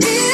need